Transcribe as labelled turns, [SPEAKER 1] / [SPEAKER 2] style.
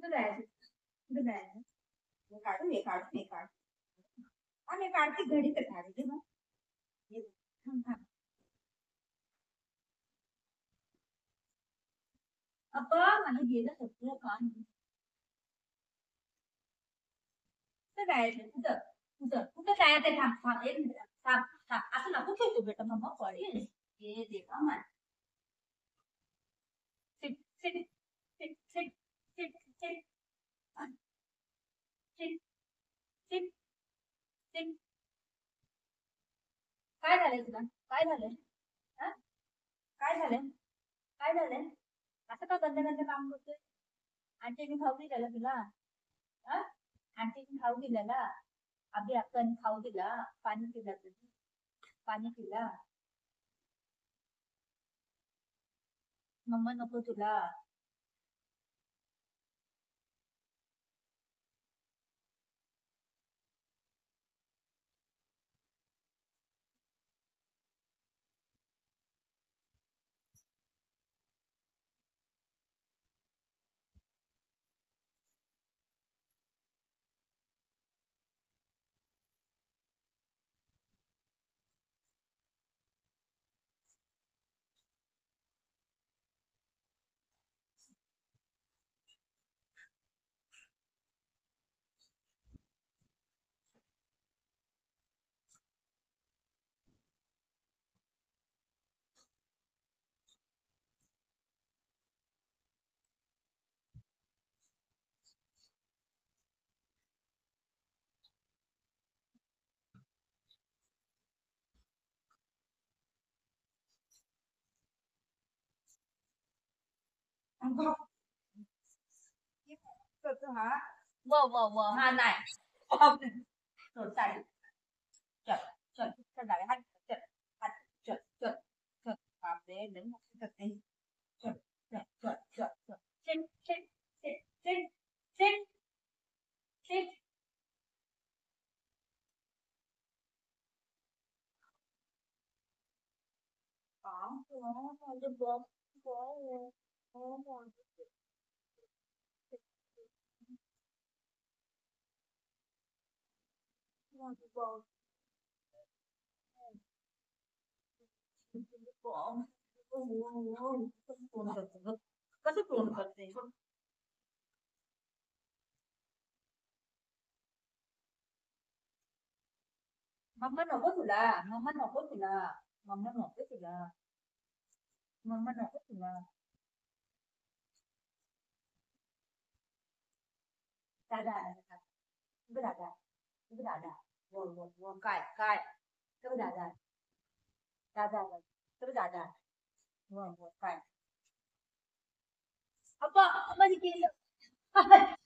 [SPEAKER 1] कुठं जायचं कुठं जायचं हे काढून हे काढून हे काढ आणि काढते घडी तर काढते मग हे थांब थांब अप्पा मला गेलं सगळं काम कुठं जायचं कुठं कुठं कुठं जायचं थांब थांब एक मिनिट थांब थांब असं नको खेळतो बेटा मम्मा पडेल हे देवा मान सिट काय झालंय तुला? काय झालंय? काय झालंय? काय झालंय? असं का गंध गंध काम करतोय? आंटीने खाऊ दिलेला तुला? हा? आंटीने खाऊ दिलेला? अभि अक्काने खाऊ दिला. पाणी पिला तुझी पाणी पिला. मम्मा नको तुला. không không tôi tôi hả vờ vờ vờ hai này không rồi tay chuẩn chuẩn cái này hai chuẩn hai chuẩn chuẩn chuẩn làm để đứng một cái thật đi chuẩn chuẩn chuẩn chuẩn chuẩn trên trên trên trên trên trên có có có Kasi po natin. Mamanoko sila. Mamanoko sila. Mamanoko sila. Mamanoko sila. 咋的？你不咋的？你不咋的？我我我改改，这不咋的？咋的？这不咋的？我我改。阿爸，阿你给你，哈哈。